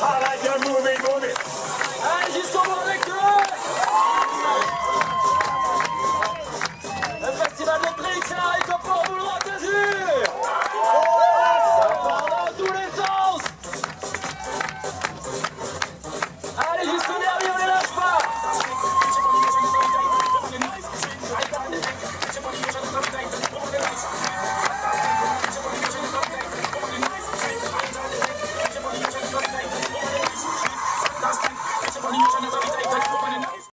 Hallelujah.